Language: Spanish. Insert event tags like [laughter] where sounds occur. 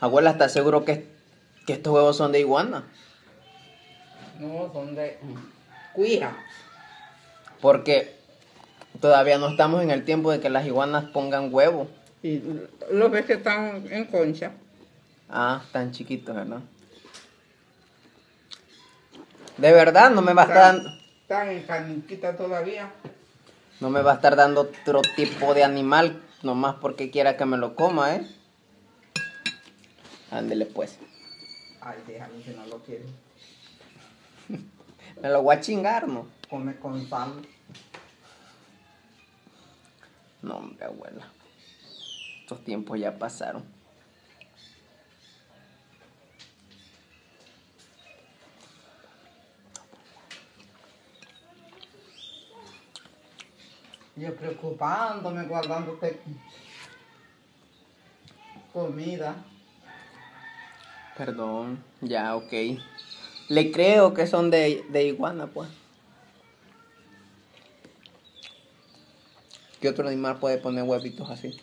Abuela, ¿estás seguro que, que estos huevos son de iguana? No, son de cuija. Porque todavía no estamos en el tiempo de que las iguanas pongan huevo. Y los ves que están en concha. Ah, tan chiquitos, ¿verdad? De verdad, no me va a estar, Están, están en caniquita todavía. no me va a estar dando otro tipo de animal, nomás porque quiera que me lo coma, ¿eh? Ándele pues. Ay, déjalo si no lo quiere. [laughs] Me lo voy a chingar, ¿no? Come con sal. No, hombre, abuela. Estos tiempos ya pasaron. Yo preocupándome, guardándote comida. Perdón, ya, ok. Le creo que son de, de iguana, pues. ¿Qué otro animal puede poner huevitos así?